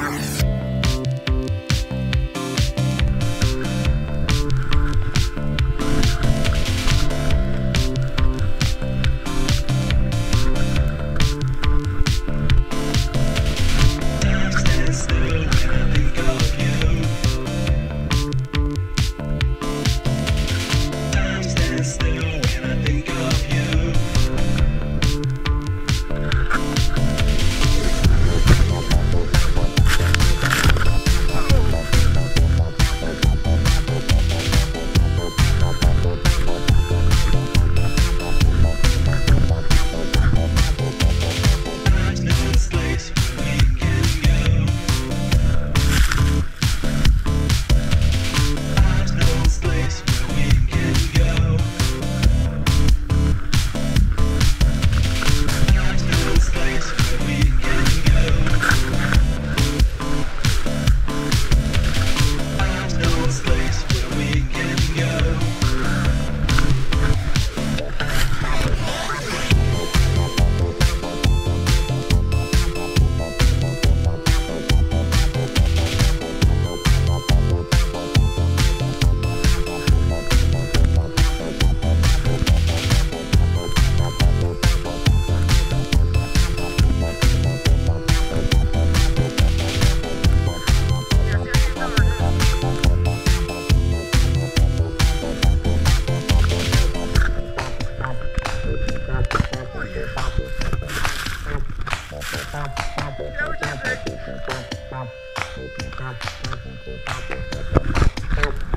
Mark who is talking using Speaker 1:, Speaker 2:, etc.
Speaker 1: Thank you. Help.